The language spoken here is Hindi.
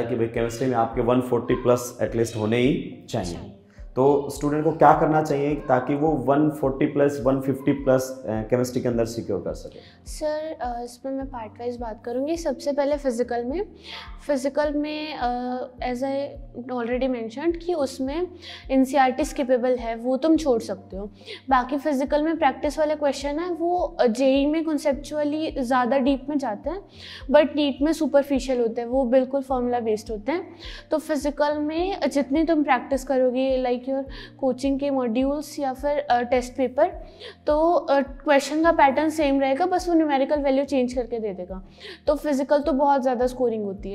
कि भाई केमिस्ट्री में आपके 140 प्लस एटलीस्ट होने ही चाहिए। तो स्टूडेंट को क्या करना चाहिए ताकि वो 140 प्लस 150 प्लस केमिस्ट्री के अंदर सिक्योर कर सके? सर इसमें मैं पार्ट वाइज बात करूँगी। सबसे पहले फ़िज़िकल में। फ़िज़िकल में एज आई ऑलरेडी मैंशन कि उसमें एन सी स्किपेबल है, वो तुम छोड़ सकते हो। बाकी फ़िज़िकल में प्रैक्टिस वाले क्वेश्चन है, वो जेई में कंसेप्चुअली ज़्यादा डीप में जाते हैं बट नीट में सुपरफिशियल होते हैं, वो बिल्कुल फॉर्मूला बेस्ड होते हैं। तो फ़िज़िकल में जितनी तुम प्रैक्टिस करोगे लाइक लाइक योर कोचिंग के मॉड्यूल्स या फिर टेस्ट पेपर तो क्वेश्चन का पैटर्न सेम रहेगा, बस वो न्यूमेरिकल वैल्यू चेंज करके दे देगा। तो फ़िज़िकल तो बहुत ज़्यादा स्कोरिंग होती है।